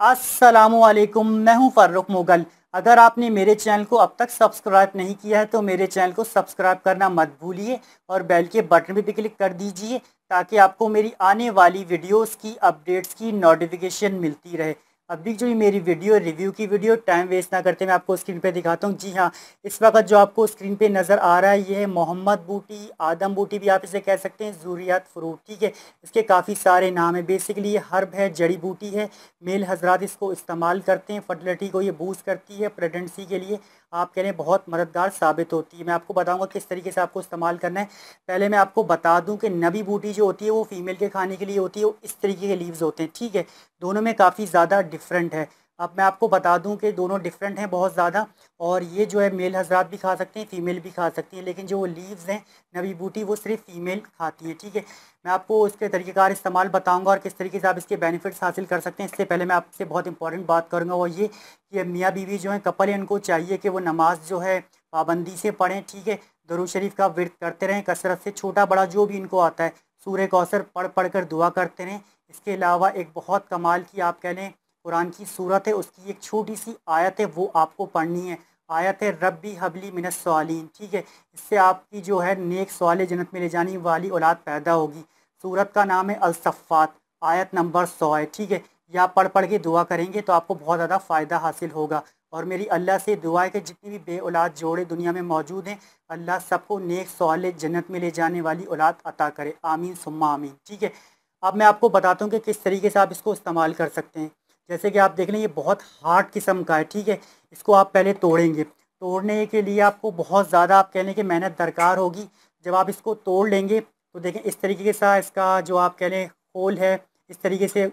असलकुम मैं हूँ फ़र्रुख मुगल। अगर आपने मेरे चैनल को अब तक सब्सक्राइब नहीं किया है तो मेरे चैनल को सब्सक्राइब करना मत भूलिए और बेल के बटन भी क्लिक कर दीजिए, ताकि आपको मेरी आने वाली वीडियोस की अपडेट्स की नोटिफिकेशन मिलती रहे। अभी जो ये मेरी वीडियो रिव्यू की वीडियो टाइम वेस्ट ना करते, मैं आपको स्क्रीन पे दिखाता हूँ। जी हाँ इस वक्त जो आपको स्क्रीन पे नज़र आ रहा है, ये है मोहम्मद बूटी, आदम बूटी भी आप इसे कह सकते हैं, जूरियात फ्रूट, ठीक है? इसके काफ़ी सारे नाम हैं। बेसिकली ये हर्ब है, जड़ी बूटी है। मेल हजरात इसको इस्तेमाल करते हैं फर्टिलिटी को ये बूस्ट करती है प्रेगनेंसी के लिए। आप लिए बहुत मददगार साबित होती है। मैं आपको बताऊँगा किस तरीके से आपको इस्तेमाल करना है। पहले मैं आपको बता दूँ कि नबी बूटी जो होती है, वो फीमेल के खाने के लिए होती है, वो इस तरीके के लीव्स होते हैं, ठीक है? दोनों में काफ़ी ज़्यादा डिफरेंट है। अब मैं आपको बता दूँ कि दोनों डिफरेंट हैं बहुत ज़्यादा और ये जो है मेल हजरात भी खा सकते हैं फ़ीमेल भी खा सकती हैं, लेकिन जो लीव्स हैं नबी बूटी, वो सिर्फ़ फ़ीमेल खाती हैं, ठीक है? मैं आपको इसके तरीक़ेकार इस्तेमाल बताऊँगा और किस तरीके से आप इसके बेनिफिट्स हासिल कर सकते हैं। इससे पहले मैं आपसे बहुत इंपॉर्टेंट बात करूँगा वो ये कि मियाँ बीवी जो है कपल है उनको चाहिए कि वो नमाज़ जो है पाबंदी से पढ़ें, ठीक है? दरू शरीफ का विरत करते रहें, कसरत से, छोटा बड़ा जो भी इनको आता है सूर्य कौसर पढ़ पढ़ कर दुआ करते रहें। इसके अलावा एक बहुत कमाल की आप कह लें कुरान की सूरत है, उसकी एक छोटी सी आयत है, वो आपको पढ़नी है। आयत है रबी हबली मिनस सवालीन ठीक है? इससे आपकी जो है नेक सवाल जन्नत में ले जाने वाली औलाद पैदा होगी। सूरत का नाम है अलसफ़ात आयत नंबर सौ है, ठीक है? या आप पढ़ पढ़ के दुआ करेंगे तो आपको बहुत ज़्यादा फ़ायदा हासिल होगा। और मेरी अल्लाह से दुआ है कि जितनी भी बे औलाद जोड़े दुनिया में मौजूद हैं, अल्लाह सबको नेक सवाल जन्नत में ले जाने वाली औलाद अता करे। आमीन, सुम्मा आमीन, ठीक है? अब मैं आपको बताता हूँ कि किस तरीके से आप इसको इस्तेमाल कर सकते हैं। जैसे कि आप देख लें ये बहुत हार्ड किस्म का है, ठीक है? इसको आप पहले तोड़ेंगे। तोड़ने के लिए आपको बहुत ज़्यादा, आप कहने की मेहनत दरकार होगी। जब आप इसको तोड़ लेंगे तो देखें, इस तरीके से इसका जो आप कह लें होल है, इस तरीके से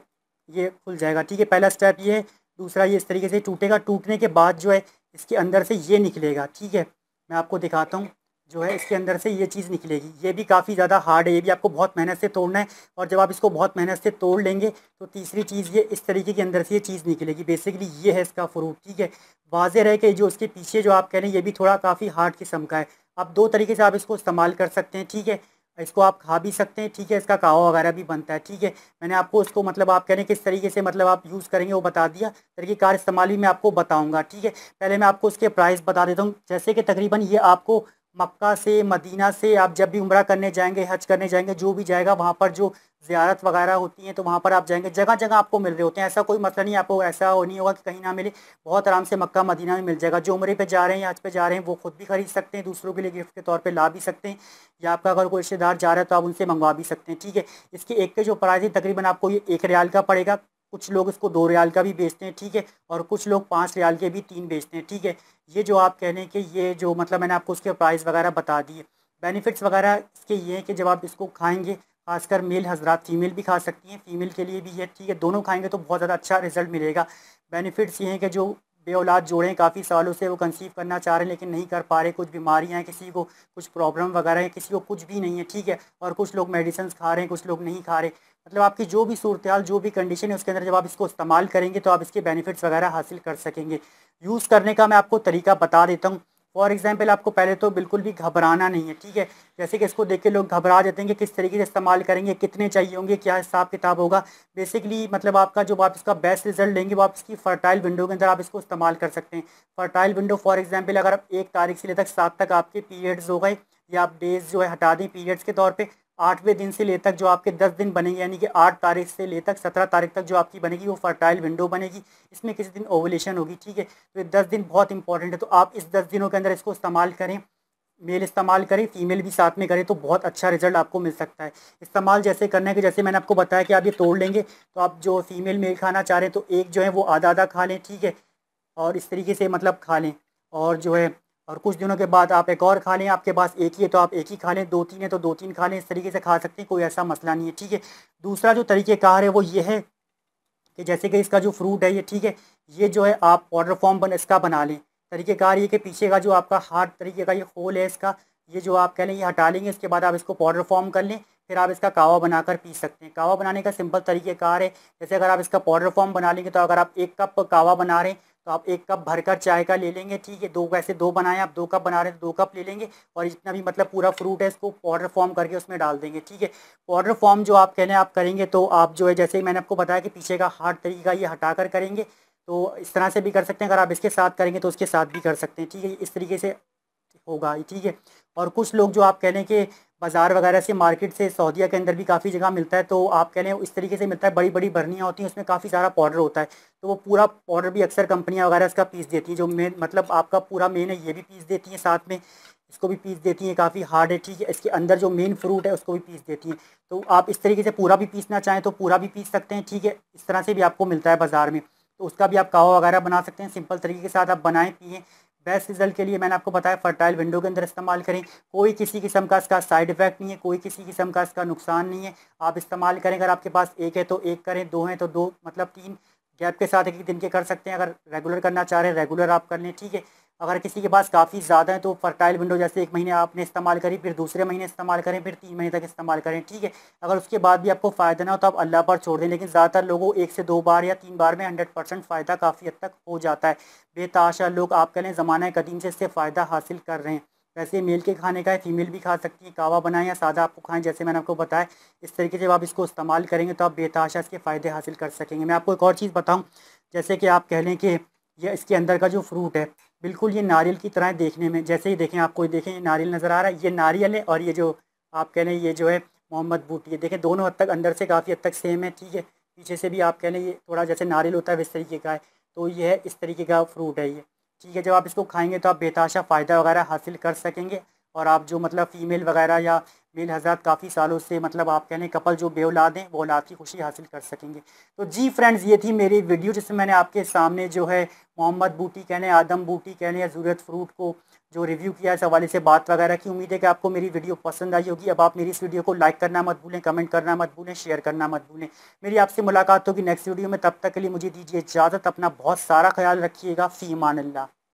ये खुल जाएगा, ठीक है? पहला स्टेप ये है, दूसरा ये इस तरीके से टूटेगा। टूटने के बाद जो है, इसके अंदर से ये निकलेगा, ठीक है? मैं आपको दिखाता हूँ। जो है, इसके अंदर से ये चीज़ निकलेगी। ये भी काफ़ी ज़्यादा हार्ड है, ये भी आपको बहुत मेहनत से तोड़ना है और जब आप इसको बहुत मेहनत से तोड़ लेंगे तो तीसरी चीज़ ये, इस तरीके के अंदर से ये चीज़ निकलेगी। बेसिकली ये है इसका फ्रूट ठीक है? वाजे रहे कि जो इसके पीछे जो आप कह रहे हैं, ये भी थोड़ा काफ़ी हार्ड किस्म का है। आप दो तरीके से आप इसको इस्तेमाल कर सकते हैं, ठीक है? इसको आप खा भी सकते हैं, ठीक है? इसका कावा वगैरह भी बनता है, ठीक है? मैंने आपको इसको मतलब आप कह रहे हैं किस तरीके से मतलब आप यूज़ करेंगे, वो बता दिया। तरीके कार इस्तेमाल भी मैं आपको बताऊँगा, ठीक है? पहले मैं आपको इसके प्राइस बता देता हूँ। जैसे कि तकरीबन ये आपको मक्का से, मदीना से, आप जब भी उम्र करने जाएँगे, हज करने जाएँगे, जो भी जाएगा, वहाँ पर जो ज़्यारत वगैरह होती हैं तो वहाँ पर आप जाएँगे। जगह जगह आपको मिल रहे होते हैं। ऐसा कोई मसला नहीं आपको ऐसा हो नहीं होगा कि कहीं ना मिले। बहुत आराम से मक्का, मदीना में मिल जाएगा। जो उम्र पे जा रहे हैं, हज पे जा रहे हैं, वो खुद भी खरीद सकते हैं, दूसरों के लिए गिफ्ट के तौर पर ला भी सकते हैं, या आपका अगर कोई रिश्तेदार जा रहा है तो आप उनसे मंगवा भी सकते हैं। ठीक है, इसके एक के जो प्राइस है, तकरीबन आपको ये एक रियाल का पड़ेगा। कुछ लोग इसको दो रियाल का भी बेचते हैं, ठीक है, और कुछ लोग पाँच रियाल के भी तीन बेचते हैं, ठीक है। ये जो आप कह रहे हैं कि, ये जो मतलब मैंने आपको उसके प्राइस वगैरह बता दिए बेनिफिट्स वगैरह इसके ये हैं कि जब आप इसको खाएँगे, खासकर मेल हजरात फीमेल भी खा सकती हैं फीमेल के लिए भी ये, ठीक है, दोनों खाएँगे तो बहुत ज़्यादा अच्छा रिज़ल्ट मिलेगा। बेनिफिट्स ये हैं कि जो बे औलाद जोड़े हैं, काफ़ी सालों से वो कंसीव करना चाह रहे हैं, लेकिन नहीं कर पा रहे। कुछ बीमारियाँ हैं, किसी को कुछ प्रॉब्लम वगैरह है, किसी को कुछ भी नहीं है, ठीक है? और कुछ लोग मेडिसिन खा रहे हैं, कुछ लोग नहीं खा रहे। मतलब आपकी जो भी सूरत जो भी कंडीशन है, उसके अंदर जब आप इसको इस्तेमाल करेंगे तो आप इसके बेनिफिट्स वगैरह हासिल कर सकेंगे। यूज़ करने का मैं आपको तरीका बता देता हूँ। फॉर एग्ज़ाम्पल आपको पहले तो बिल्कुल भी घबराना नहीं है, ठीक है? जैसे कि इसको देख के लोग घबरा जाते हैं कि किस तरीके से इस्तेमाल करेंगे, कितने चाहिए होंगे, क्या हिसाब किताब होगा। बेसिकली मतलब आपका जो आप इसका बेस्ट रिज़ल्ट लेंगे, वो आप इसकी फर्टाइल विंडो के अंदर आप इसको इस्तेमाल कर सकते हैं। फर्टाइल विंडो फॉर एग्ज़ाम्पल अगर आप एक तारीख से ले तक सात तक आपके पीरियड्स हो गए, या आप डेज़ जो है हटा दें पीरियड्स के तौर पर आठवें दिन से ले तक जो आपके दस दिन बनेंगे, यानी कि आठ तारीख से ले तक सत्रह तारीख तक जो आपकी बनेगी, वो फर्टाइल विंडो बनेगी। इसमें किसी दिन ओवलेशन होगी, ठीक है? तो ये दस दिन बहुत इंपॉर्टेंट है। तो आप इस दस दिनों के अंदर इसको इस्तेमाल करें मेल इस्तेमाल करें फीमेल भी साथ में करें तो बहुत अच्छा रिज़ल्ट आपको मिल सकता है। इस्तेमाल जैसे करने के, जैसे मैंने आपको बताया कि आप ये तोड़ लेंगे तो आप जो फीमेल मेल खाना चाह रहे हैं तो एक जो है वो आधा आधा खा लें, ठीक है? और इस तरीके से मतलब खा लें, और जो है और कुछ दिनों के बाद आप एक और खा लें, आपके पास एक ही है तो आप एक ही खा लें, दो तीन है तो दो तीन खा लें, इस तरीके से खा सकते हैं, कोई ऐसा मसला नहीं है, ठीक है? दूसरा जो तरीक़ेकार है वो ये है कि जैसे कि इसका जो फ्रूट है ये, ठीक है, ये जो है आप पाउडर फॉर्म बन, इसका बना लें। तरीक़ेकार ये कि पीछे का जो आपका हार्ड तरीके का ये होल है इसका, ये जो आप कह लें, ये हटा लेंगे, इसके बाद आप इसको पाउडर फॉर्म कर लें, फिर आप इसका कावा बनाकर पी सकते हैं। कावा बनाने का सिंपल तरीक़ेकार है, जैसे अगर आप इसका पाउडर फॉर्म बना लेंगे तो अगर आप एक कप कावा बना रहे हैं तो आप एक कप भरकर चाय का ले लेंगे, ठीक है? दो वैसे दो बनाए, आप दो कप बना रहे हैं तो दो कप ले लेंगे और जितना भी मतलब पूरा फ्रूट है, इसको पाउडर फॉर्म करके उसमें डाल देंगे, ठीक है? पाउडर फॉर्म जो आप कह रहे आप करेंगे तो आप जो है, जैसे ही मैंने आपको बताया कि पीछे का हार्ड तरीका ये हटा कर करेंगे तो इस तरह से भी कर सकते हैं। अगर आप इसके साथ करेंगे तो उसके साथ भी कर सकते हैं, ठीक है? इस तरीके से होगा, ठीक है? और कुछ लोग जो आप कह हैं कि बाज़ार वगैरह से, मार्केट से, सऊदीया के अंदर भी काफ़ी जगह मिलता है तो आप कह हैं इस तरीके से मिलता है बड़ी बड़ी बर्नियाँ होती हैं, उसमें काफ़ी सारा पाउडर होता है तो वो पूरा पाउडर भी अक्सर कंपनियाँ वगैरह इसका पीस देती हैं, जो मेन मतलब आपका पूरा मेन है, ये भी पीस देती हैं साथ में, इसको भी पीस देती हैं, काफ़ी हार्ड है, ठीक है, इसके अंदर जो मेन फ्रूट है, उसको भी पीस देती हैं तो आप इस तरीके से पूरा भी पीसना चाहें तो पूरा भी पीस सकते हैं, ठीक है, इस तरह से भी आपको मिलता है बाज़ार में तो उसका भी आप कावा वगैरह बना सकते हैं, सिंपल तरीके के साथ आप बनाएँ, पिए बेस्ट रिज़ल्ट के लिए मैंने आपको बताया फर्टाइल विंडो के अंदर इस्तेमाल करें। कोई किसी किस्म का इसका साइड इफ़ेक्ट नहीं है, कोई किसी किस्म का इसका नुकसान नहीं है। आप इस्तेमाल करें, अगर आपके पास एक है तो एक करें, दो हैं तो दो मतलब तीन। गैप के साथ एक दिन के कर सकते हैं, अगर रेगुलर करना चाह रहे हैं रेगुलर आप कर लें, ठीक है। अगर किसी के पास काफ़ी ज़्यादा है तो फर्टाइल विंडो जैसे एक महीने आपने इस्तेमाल करी, फिर दूसरे महीने इस्तेमाल करें, फिर तीन महीने तक इस्तेमाल करें, ठीक है? अगर उसके बाद भी आपको फ़ायदा ना हो तो आप अल्लाह पर छोड़ दें, लेकिन ज़्यादातर लोगों एक से दो बार या तीन बार में हंड्रेड परसेंट फ़ायदा काफ़ी हद तक हो जाता है। बेताशा लोग आप कहें ज़माना कदीम से इससे फ़ायदा हासिल कर रहे हैं। वैसे मेल के खाने का है, फीमेल भी खा सकती है, कावा बनाएँ या सादा आपको खाएँ, जैसे मैंने आपको बताया, इस तरीके से जब आप इसको इस्तेमाल करेंगे तो आप बेताशा इसके फ़ायदे हासिल कर सकेंगे। मैं आपको एक और चीज़ बताऊँ, जैसे कि आप कह लें कि यह इसके अंदर का जो फ्रूट है बिल्कुल ये नारियल की तरह देखने में, जैसे ही देखें आपको देखें नारियल नज़र आ रहा है, ये नारियल है और ये जो आप कह हैं ये जो है मोहम्मद बूटी है। देखें दोनों हद तक अंदर से काफ़ी हद तक सेम है, ठीक है? पीछे से भी आप कह हैं ये थोड़ा जैसे नारियल होता है इस तरीके का है। तो ये है, इस तरीके का फ्रूट है ये, ठीक है? जब आप इसको खाएँगे तो आप बेताशा फ़ायदा वगैरह हासिल कर सकेंगे और आप जो मतलब फ़ीमेल वगैरह या मेल हजरात काफ़ी सालों से मतलब आप कहने कपल जो बे औलाद हैं, वो औलाद की खुशी हासिल कर सकेंगे। तो जी फ्रेंड्स ये थी मेरी वीडियो जिसमें मैंने आपके सामने जो है मोहम्मद बूटी कहने, आदम बूटी कहने या ज़रूरत फ्रूट को जो रिव्यू किया इस हवाले से बात वगैरह की। उम्मीद है कि आपको मेरी वीडियो पसंद आई होगी। अब आप मेरी इस वीडियो को लाइक करना मत भूलें कमेंट करना मत भूलें शेयर करना मत भूलें। मेरी आपसे मुलाकात होगी नेक्स्ट वीडियो में। तब तक के लिए मुझे दीजिए इजाज़त, अपना बहुत सारा ख्याल रखिएगा। फ़ी मान